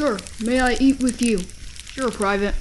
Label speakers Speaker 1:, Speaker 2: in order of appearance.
Speaker 1: Sir, may I eat with you? Sure, Private.